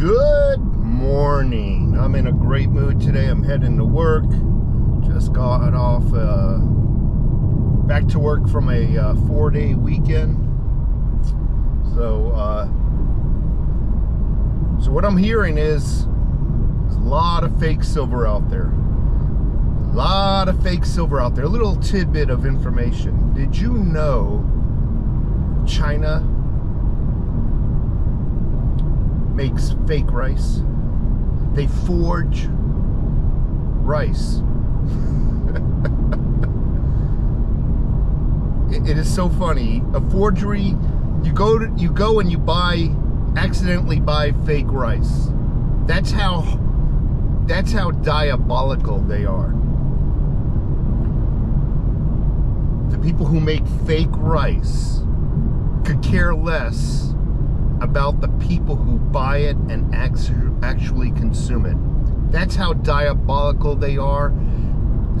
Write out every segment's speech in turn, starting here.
Good morning. I'm in a great mood today. I'm heading to work. Just got off, uh, back to work from a uh, four day weekend. So, uh, so what I'm hearing is there's a lot of fake silver out there. A lot of fake silver out there. A little tidbit of information. Did you know China makes fake rice? They forge rice. it, is so funny. A forgery, you go to you go and you buy accidentally buy fake rice. That's how that's how diabolical they are. The people who make fake rice could care less about the people who buy it and actually consume it. That's how diabolical they are.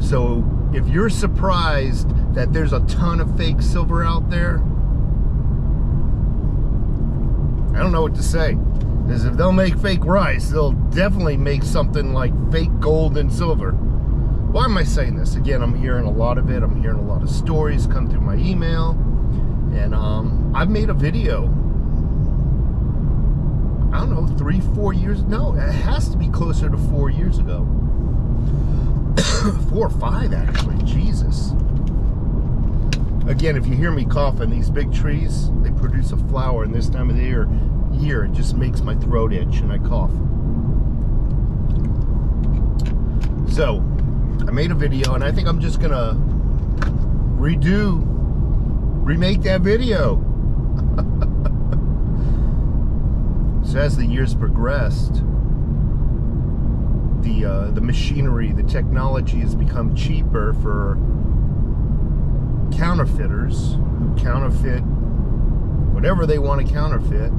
So if you're surprised that there's a ton of fake silver out there, I don't know what to say. Because if they'll make fake rice, they'll definitely make something like fake gold and silver. Why am I saying this? Again, I'm hearing a lot of it. I'm hearing a lot of stories come through my email. And um, I've made a video I don't know, three, four years. No, it has to be closer to four years ago. four or five, actually. Jesus. Again, if you hear me coughing, these big trees, they produce a flower, and this time of the year, year it just makes my throat itch and I cough. So, I made a video, and I think I'm just gonna redo, remake that video. So as the years progressed, the uh, the machinery, the technology has become cheaper for counterfeiters who counterfeit whatever they want to counterfeit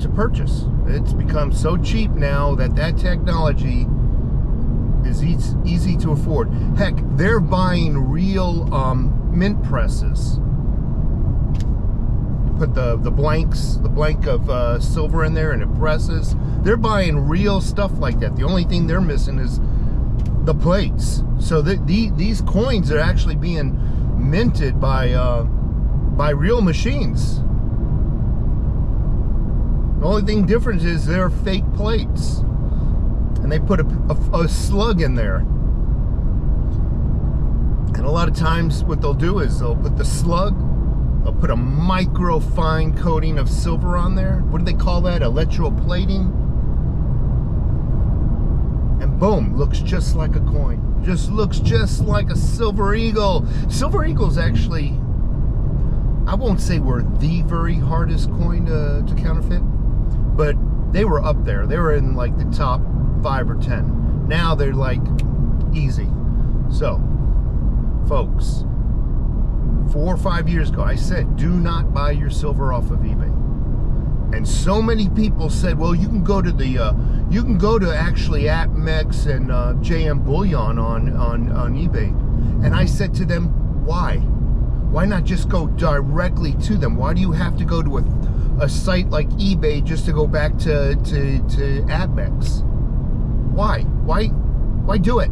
to purchase. It's become so cheap now that that technology is easy to afford. Heck, they're buying real um, mint presses put the the blanks, the blank of uh, silver in there, and it presses. They're buying real stuff like that. The only thing they're missing is the plates. So the, the these coins are actually being minted by uh, by real machines. The only thing different is they're fake plates, and they put a, a, a slug in there. And a lot of times, what they'll do is they'll put the slug They'll put a micro fine coating of silver on there. What do they call that? Electroplating. And boom, looks just like a coin. Just looks just like a silver eagle. Silver eagles actually, I won't say were the very hardest coin to, to counterfeit, but they were up there. They were in like the top five or ten. Now they're like easy. So, folks, four or five years ago, I said, do not buy your silver off of eBay. And so many people said, well, you can go to the, uh, you can go to actually APMEX and uh, JM Bullion on, on, on eBay. And I said to them, why? Why not just go directly to them? Why do you have to go to a, a site like eBay just to go back to, to, to APMEX? Why? Why, why do it?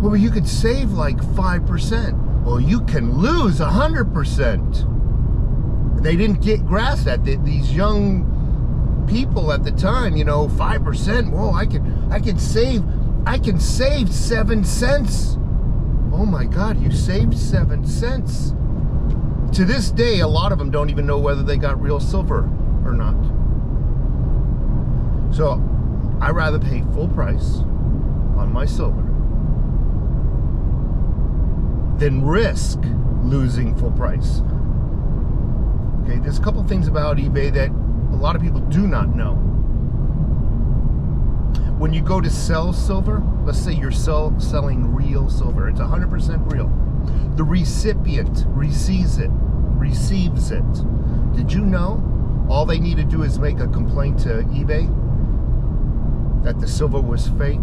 Well, you could save like 5% well, you can lose 100%. They didn't get grasp that. These young people at the time, you know, 5%, whoa, I can, I can save, I can save seven cents. Oh my God, you saved seven cents. To this day, a lot of them don't even know whether they got real silver or not. So I rather pay full price on my silver than risk losing full price. Okay, there's a couple things about eBay that a lot of people do not know. When you go to sell silver, let's say you're sell, selling real silver, it's 100% real. The recipient receives it, receives it. Did you know all they need to do is make a complaint to eBay that the silver was fake?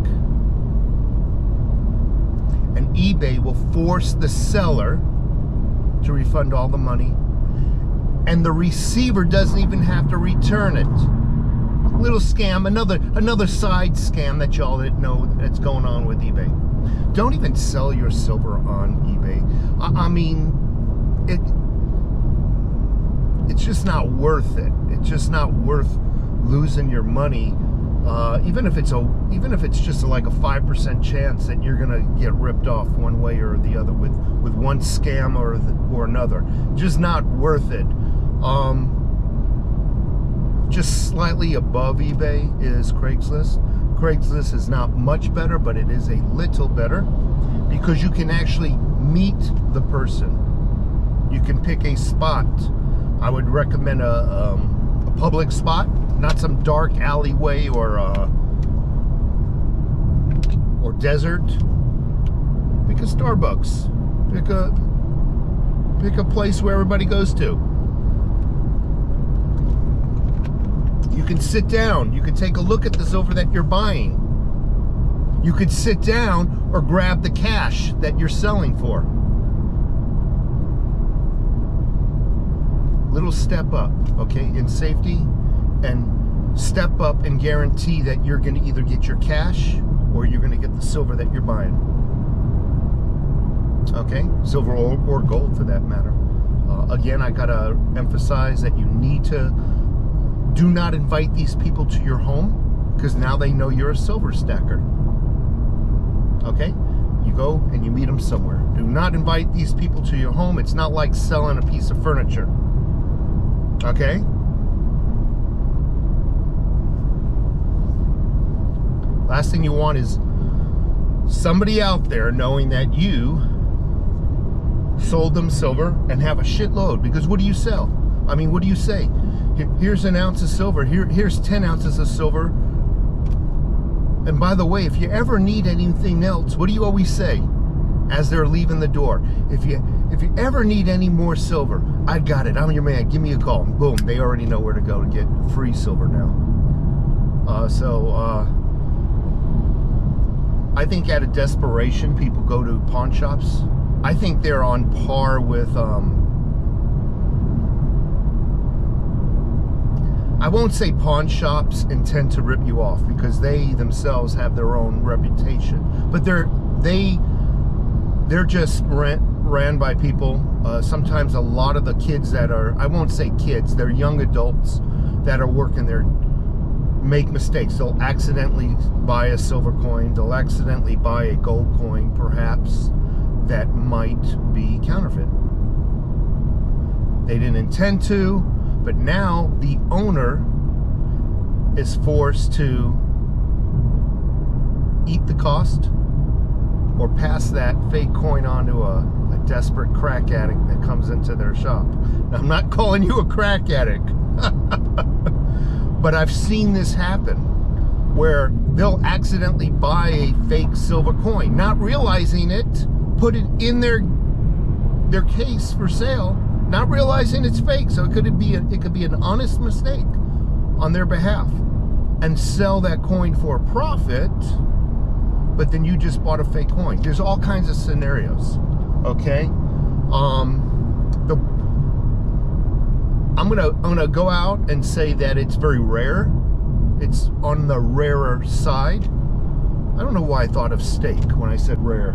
And eBay will force the seller to refund all the money and the receiver doesn't even have to return it. Little scam, another another side scam that y'all didn't know that's going on with eBay. Don't even sell your silver on eBay. I, I mean, it it's just not worth it. It's just not worth losing your money uh, even if it's a even if it's just like a five percent chance that you're gonna get ripped off one way or the other with with one scam or the, or another, just not worth it. Um, just slightly above eBay is Craigslist. Craigslist is not much better, but it is a little better because you can actually meet the person. You can pick a spot. I would recommend a, um, a public spot not some dark alleyway or uh, or desert. Pick a Starbucks. Pick a pick a place where everybody goes to. You can sit down. You can take a look at the silver that you're buying. You could sit down or grab the cash that you're selling for. Little step up, okay, in safety and step up and guarantee that you're going to either get your cash or you're going to get the silver that you're buying. Okay, silver or, or gold for that matter. Uh, again, I gotta emphasize that you need to do not invite these people to your home because now they know you're a silver stacker. Okay, you go and you meet them somewhere. Do not invite these people to your home. It's not like selling a piece of furniture. Okay. Last thing you want is somebody out there knowing that you sold them silver and have a shitload. Because what do you sell? I mean, what do you say? Here's an ounce of silver. Here, here's 10 ounces of silver. And by the way, if you ever need anything else, what do you always say as they're leaving the door? If you if you ever need any more silver, I got it. I'm your man. Give me a call. Boom. They already know where to go to get free silver now. Uh, so. Uh, I think out of desperation, people go to pawn shops. I think they're on par with. Um, I won't say pawn shops intend to rip you off because they themselves have their own reputation, but they're they they're just ran, ran by people. Uh, sometimes a lot of the kids that are I won't say kids, they're young adults that are working there make mistakes. They'll accidentally buy a silver coin, they'll accidentally buy a gold coin, perhaps, that might be counterfeit. They didn't intend to, but now the owner is forced to eat the cost or pass that fake coin on to a, a desperate crack addict that comes into their shop. Now, I'm not calling you a crack addict. But I've seen this happen where they'll accidentally buy a fake silver coin, not realizing it, put it in their their case for sale, not realizing it's fake. So it could be a, it could be an honest mistake on their behalf, and sell that coin for a profit. But then you just bought a fake coin. There's all kinds of scenarios. Okay, um, the I'm gonna I'm gonna go out and say that it's very rare. It's on the rarer side. I don't know why I thought of steak when I said rare.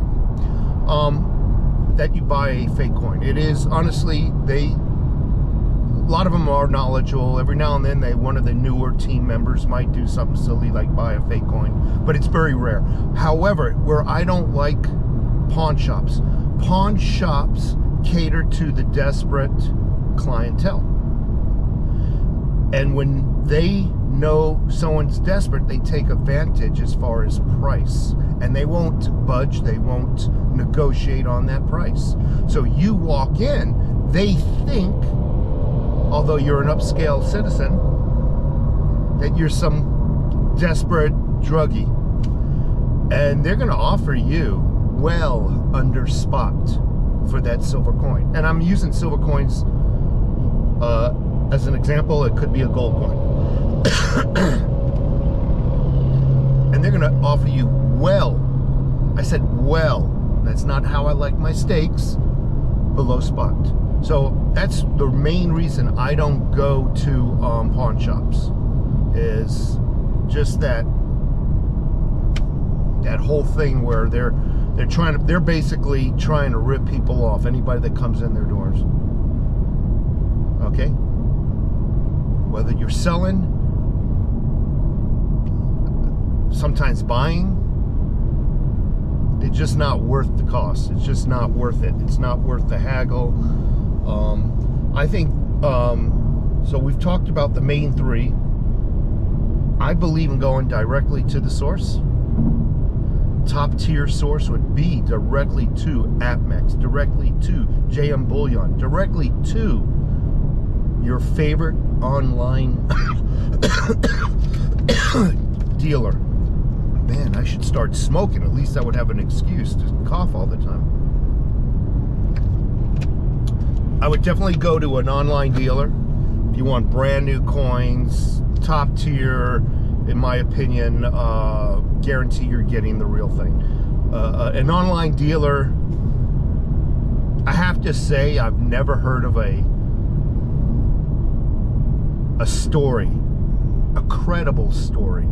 Um, that you buy a fake coin. It is honestly they. A lot of them are knowledgeable. Every now and then, they one of the newer team members might do something silly like buy a fake coin, but it's very rare. However, where I don't like pawn shops, pawn shops cater to the desperate clientele and when they know someone's desperate, they take advantage as far as price. And they won't budge, they won't negotiate on that price. So you walk in, they think, although you're an upscale citizen, that you're some desperate druggie. And they're going to offer you well under spot for that silver coin. And I'm using silver coins uh, as an example, it could be a gold coin. and they're going to offer you well, I said well, that's not how I like my steaks, below spot. So that's the main reason I don't go to um, pawn shops. Is just that that whole thing where they're they're trying to they're basically trying to rip people off anybody that comes in their doors. Okay? Whether you're selling, sometimes buying, it's just not worth the cost. It's just not worth it. It's not worth the haggle. Um, I think um, so. We've talked about the main three. I believe in going directly to the source. Top tier source would be directly to APMEX, directly to JM Bullion, directly to your favorite online dealer. Man, I should start smoking. At least I would have an excuse to cough all the time. I would definitely go to an online dealer if you want brand new coins, top tier, in my opinion, uh, guarantee you're getting the real thing. Uh, uh, an online dealer, I have to say, I've never heard of a a story, a credible story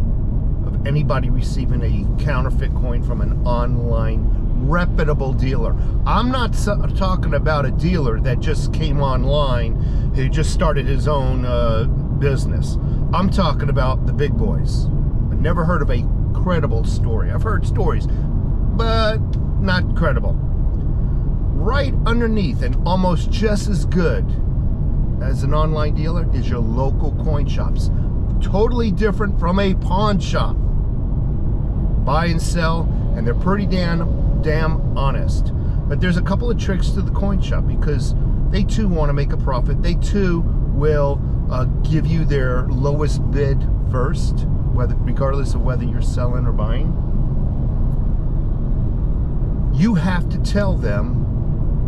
of anybody receiving a counterfeit coin from an online reputable dealer. I'm not talking about a dealer that just came online who just started his own uh, business. I'm talking about the big boys. I've never heard of a credible story. I've heard stories, but not credible. Right underneath and almost just as good as an online dealer is your local coin shops. Totally different from a pawn shop. Buy and sell, and they're pretty damn, damn honest. But there's a couple of tricks to the coin shop because they too want to make a profit. They too will uh, give you their lowest bid first, whether regardless of whether you're selling or buying. You have to tell them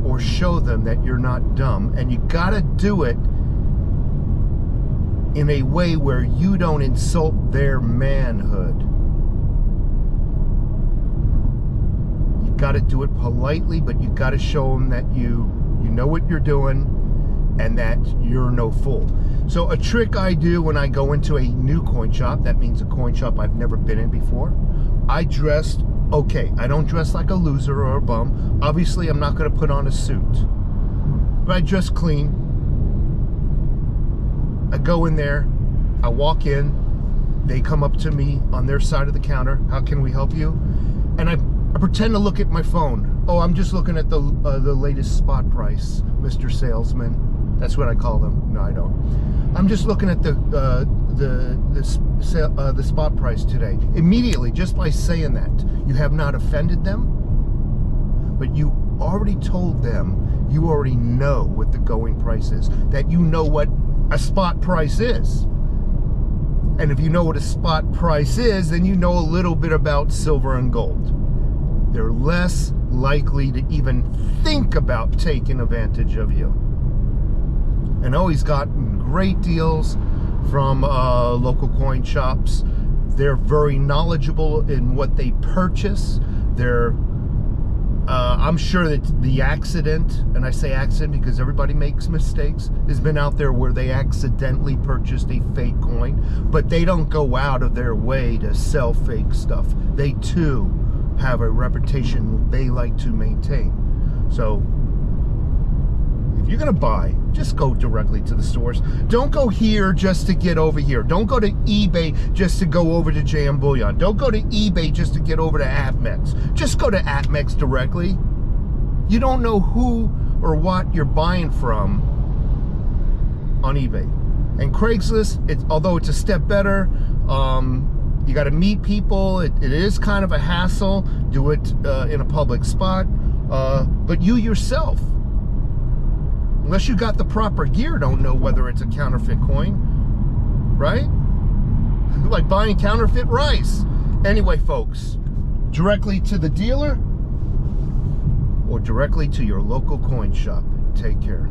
or show them that you're not dumb. And you got to do it in a way where you don't insult their manhood. You got to do it politely, but you got to show them that you you know what you're doing and that you're no fool. So a trick I do when I go into a new coin shop, that means a coin shop I've never been in before, I dressed okay. I don't dress like a loser or a bum. Obviously, I'm not going to put on a suit. But I dress clean. I go in there. I walk in. They come up to me on their side of the counter. How can we help you? And I, I pretend to look at my phone. Oh, I'm just looking at the uh, the latest spot price, Mr. Salesman. That's what I call them. No, I don't. I'm just looking at the uh, the the, uh, the spot price today. Immediately, just by saying that, you have not offended them, but you already told them you already know what the going price is. That you know what a spot price is. And if you know what a spot price is, then you know a little bit about silver and gold. They're less likely to even think about taking advantage of you. And always gotten great deals from uh, local coin shops. They're very knowledgeable in what they purchase. They're, uh, I'm sure that the accident, and I say accident because everybody makes mistakes, has been out there where they accidentally purchased a fake coin, but they don't go out of their way to sell fake stuff. They too have a reputation they like to maintain. So if you're going to buy, just go directly to the stores. Don't go here just to get over here. Don't go to eBay just to go over to JM Bullion. Don't go to eBay just to get over to APMEX. Just go to APMEX directly. You don't know who or what you're buying from on eBay. And Craigslist, it's, although it's a step better, um, you got to meet people. It, it is kind of a hassle. Do it uh, in a public spot. Uh, but you yourself unless you got the proper gear, don't know whether it's a counterfeit coin, right? like buying counterfeit rice. Anyway, folks, directly to the dealer or directly to your local coin shop. Take care.